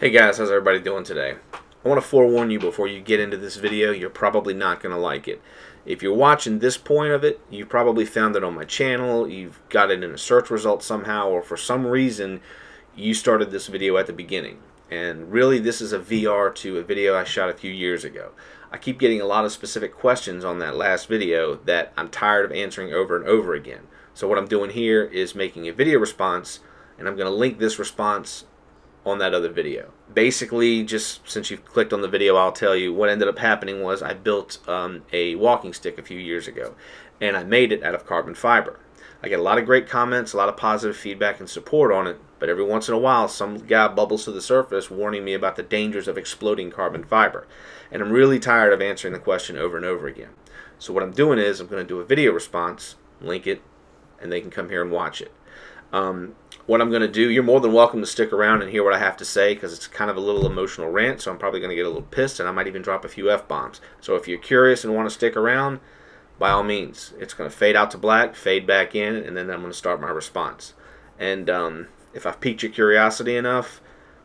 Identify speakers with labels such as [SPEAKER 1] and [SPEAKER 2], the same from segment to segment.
[SPEAKER 1] Hey guys, how's everybody doing today? I want to forewarn you before you get into this video, you're probably not going to like it. If you're watching this point of it, you probably found it on my channel, you've got it in a search result somehow, or for some reason you started this video at the beginning. And really this is a VR to a video I shot a few years ago. I keep getting a lot of specific questions on that last video that I'm tired of answering over and over again. So what I'm doing here is making a video response and I'm going to link this response on that other video. Basically, just since you've clicked on the video, I'll tell you what ended up happening was I built um, a walking stick a few years ago, and I made it out of carbon fiber. I get a lot of great comments, a lot of positive feedback and support on it, but every once in a while some guy bubbles to the surface warning me about the dangers of exploding carbon fiber. And I'm really tired of answering the question over and over again. So what I'm doing is I'm going to do a video response, link it, and they can come here and watch it. Um, what I'm going to do, you're more than welcome to stick around and hear what I have to say because it's kind of a little emotional rant, so I'm probably going to get a little pissed and I might even drop a few F-bombs. So if you're curious and want to stick around, by all means, it's going to fade out to black, fade back in, and then I'm going to start my response. And um, if I've piqued your curiosity enough,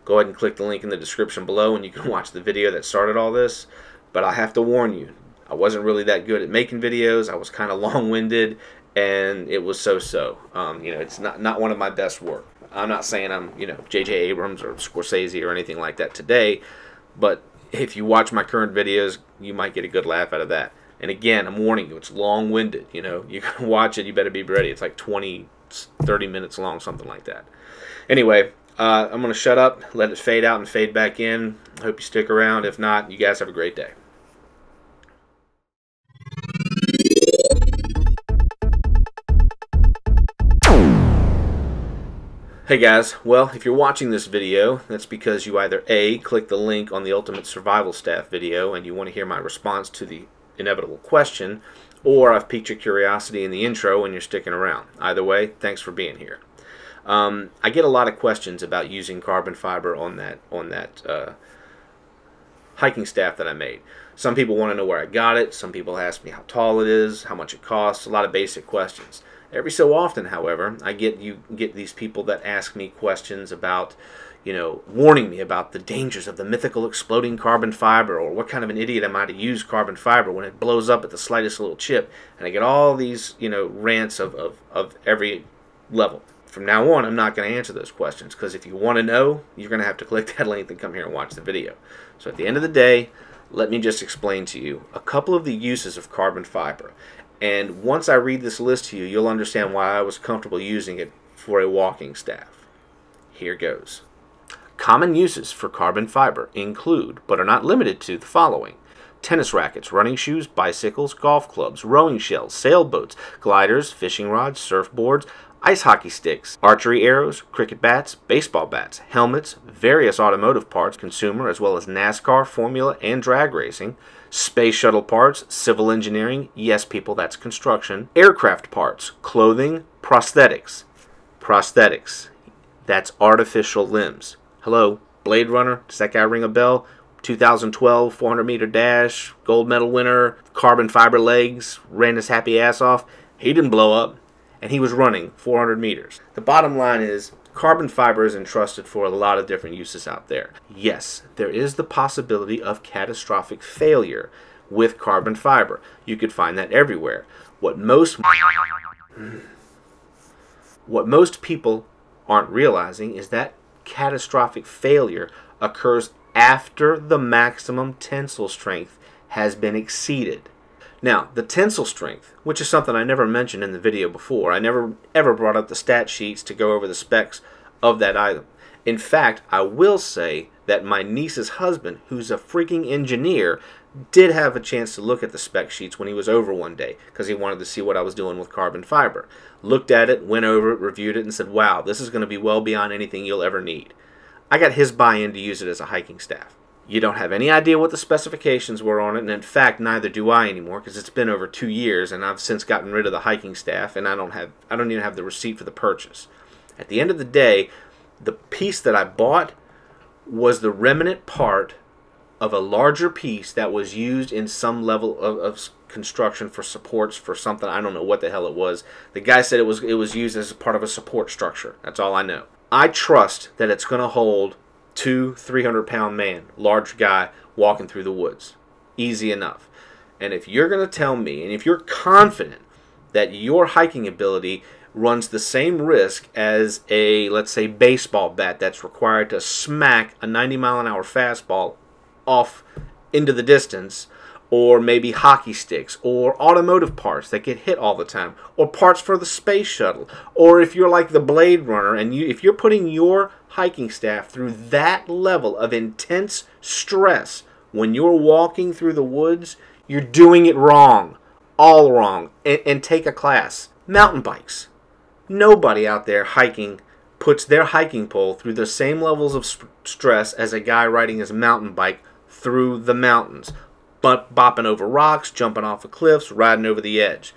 [SPEAKER 1] go ahead and click the link in the description below and you can watch the video that started all this. But I have to warn you, I wasn't really that good at making videos. I was kind of long-winded and it was so-so. Um, you know, it's not not one of my best work. I'm not saying I'm you know J.J. Abrams or Scorsese or anything like that today, but if you watch my current videos, you might get a good laugh out of that. And again, I'm warning you, it's long-winded. You know, you can watch it, you better be ready. It's like 20, 30 minutes long, something like that. Anyway, uh, I'm going to shut up, let it fade out and fade back in. I hope you stick around. If not, you guys have a great day. Hey guys, well, if you're watching this video, that's because you either A, click the link on the Ultimate Survival Staff video and you want to hear my response to the inevitable question, or I've piqued your curiosity in the intro and you're sticking around. Either way, thanks for being here. Um, I get a lot of questions about using carbon fiber on that on that uh, hiking staff that I made. Some people want to know where I got it. Some people ask me how tall it is, how much it costs. A lot of basic questions. Every so often, however, I get you get these people that ask me questions about, you know, warning me about the dangers of the mythical exploding carbon fiber, or what kind of an idiot am I to use carbon fiber when it blows up at the slightest little chip. And I get all these, you know, rants of, of, of every level. From now on, I'm not going to answer those questions because if you want to know, you're going to have to click that link and come here and watch the video. So at the end of the day, let me just explain to you a couple of the uses of carbon fiber. And once I read this list to you, you'll understand why I was comfortable using it for a walking staff. Here goes. Common uses for carbon fiber include, but are not limited to, the following. Tennis rackets, running shoes, bicycles, golf clubs, rowing shells, sailboats, gliders, fishing rods, surfboards, ice hockey sticks, archery arrows, cricket bats, baseball bats, helmets, various automotive parts, consumer as well as NASCAR, Formula, and drag racing, space shuttle parts, civil engineering, yes, people, that's construction, aircraft parts, clothing, prosthetics. Prosthetics, that's artificial limbs. Hello, Blade Runner, does that guy ring a bell? 2012 400 meter dash, gold medal winner, carbon fiber legs, ran his happy ass off. He didn't blow up, and he was running 400 meters. The bottom line is Carbon fiber is entrusted for a lot of different uses out there. Yes, there is the possibility of catastrophic failure with carbon fiber. You could find that everywhere. What most what most people aren't realizing is that catastrophic failure occurs after the maximum tensile strength has been exceeded. Now, the tensile strength, which is something I never mentioned in the video before, I never ever brought up the stat sheets to go over the specs of that item. In fact, I will say that my niece's husband, who's a freaking engineer, did have a chance to look at the spec sheets when he was over one day because he wanted to see what I was doing with carbon fiber. Looked at it, went over it, reviewed it, and said, wow, this is going to be well beyond anything you'll ever need. I got his buy in to use it as a hiking staff. You don't have any idea what the specifications were on it, and in fact, neither do I anymore because it's been over two years, and I've since gotten rid of the hiking staff, and I don't have I don't even have the receipt for the purchase. At the end of the day, the piece that I bought was the remnant part of a larger piece that was used in some level of, of construction for supports for something I don't know what the hell it was. The guy said it was it was used as part of a support structure. That's all I know. I trust that it's going to hold two, 300 pound man, large guy walking through the woods. Easy enough. And if you're going to tell me, and if you're confident that your hiking ability runs the same risk as a, let's say, baseball bat that's required to smack a 90 mile an hour fastball off into the distance, or maybe hockey sticks, or automotive parts that get hit all the time, or parts for the space shuttle, or if you're like the Blade Runner and you if you're putting your hiking staff through that level of intense stress when you're walking through the woods, you're doing it wrong. All wrong. And, and take a class. Mountain bikes. Nobody out there hiking puts their hiking pole through the same levels of st stress as a guy riding his mountain bike through the mountains, bopping over rocks, jumping off of cliffs, riding over the edge.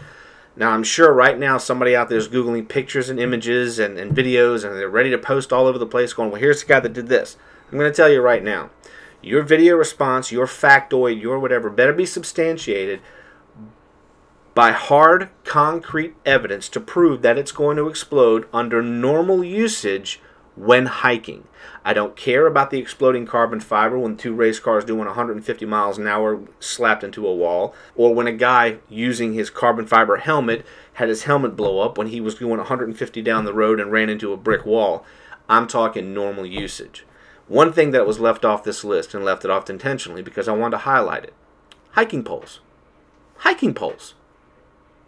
[SPEAKER 1] Now, I'm sure right now somebody out there is Googling pictures and images and, and videos, and they're ready to post all over the place going, well, here's the guy that did this. I'm going to tell you right now your video response, your factoid, your whatever, better be substantiated by hard, concrete evidence to prove that it's going to explode under normal usage when hiking. I don't care about the exploding carbon fiber when two race cars doing 150 miles an hour slapped into a wall, or when a guy using his carbon fiber helmet had his helmet blow up when he was going 150 down the road and ran into a brick wall. I'm talking normal usage. One thing that was left off this list and left it off intentionally because I wanted to highlight it. Hiking poles. Hiking poles.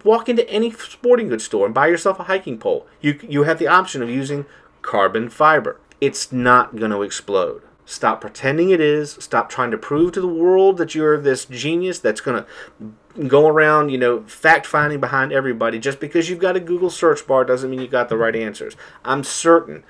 [SPEAKER 1] Walk into any sporting goods store and buy yourself a hiking pole. You, you have the option of using carbon fiber. It's not going to explode. Stop pretending it is. Stop trying to prove to the world that you're this genius that's going to go around, you know, fact finding behind everybody. Just because you've got a Google search bar doesn't mean you got the right answers. I'm certain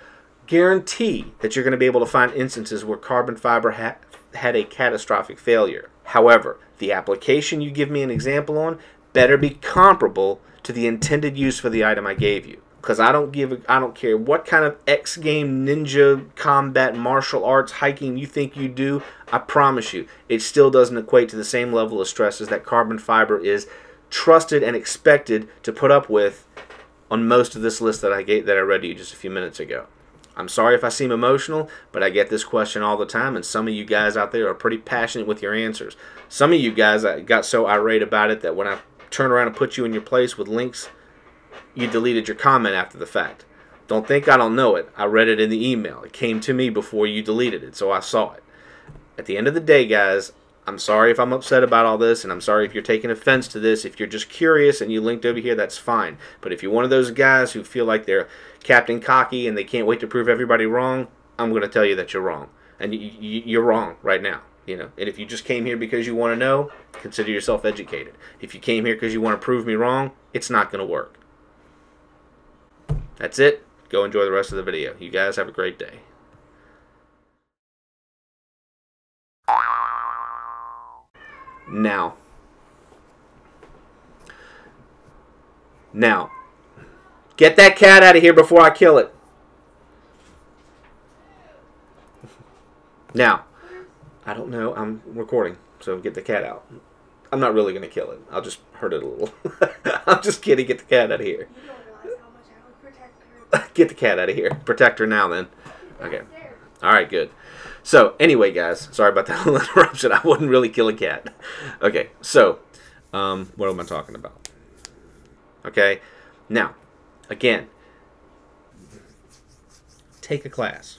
[SPEAKER 1] guarantee that you're going to be able to find instances where carbon fiber ha had a catastrophic failure. However, the application you give me an example on better be comparable to the intended use for the item I gave you. Because I don't give, I don't care what kind of X game, ninja, combat, martial arts, hiking you think you do. I promise you, it still doesn't equate to the same level of stress as that carbon fiber is trusted and expected to put up with on most of this list that I gave, that I read to you just a few minutes ago. I'm sorry if I seem emotional, but I get this question all the time, and some of you guys out there are pretty passionate with your answers. Some of you guys I got so irate about it that when I turn around and put you in your place with links, you deleted your comment after the fact. Don't think I don't know it. I read it in the email. It came to me before you deleted it, so I saw it. At the end of the day, guys, I'm sorry if I'm upset about all this, and I'm sorry if you're taking offense to this. If you're just curious and you linked over here, that's fine. But if you're one of those guys who feel like they're Captain Cocky and they can't wait to prove everybody wrong, I'm going to tell you that you're wrong. And you're wrong right now. You know, and if you just came here because you want to know, consider yourself educated. If you came here because you want to prove me wrong, it's not going to work. That's it. Go enjoy the rest of the video. You guys have a great day. Now. Now. Get that cat out of here before I kill it. Now. I don't know. I'm recording, so get the cat out. I'm not really going to kill it. I'll just hurt it a little. I'm just kidding. Get the cat out of here. get the cat out of here. Protect her now, then. Okay. All right, good. So, anyway, guys, sorry about that little interruption. I wouldn't really kill a cat. Okay, so, um, what am I talking about? Okay, now, again, take a class.